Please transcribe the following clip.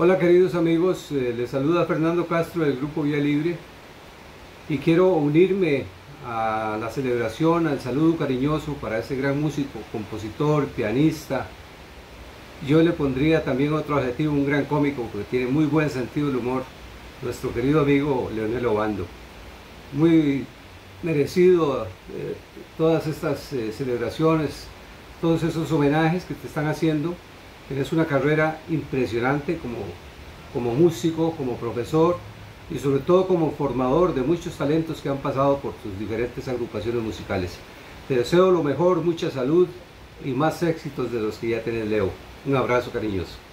Hola queridos amigos, eh, les saluda Fernando Castro del Grupo Vía Libre y quiero unirme a la celebración, al saludo cariñoso para ese gran músico, compositor, pianista. Yo le pondría también otro adjetivo, un gran cómico, porque tiene muy buen sentido del humor, nuestro querido amigo Leonel Obando. Muy merecido eh, todas estas eh, celebraciones, todos esos homenajes que te están haciendo Tienes una carrera impresionante como, como músico, como profesor y sobre todo como formador de muchos talentos que han pasado por tus diferentes agrupaciones musicales. Te deseo lo mejor, mucha salud y más éxitos de los que ya tenés, Leo. Un abrazo cariñoso.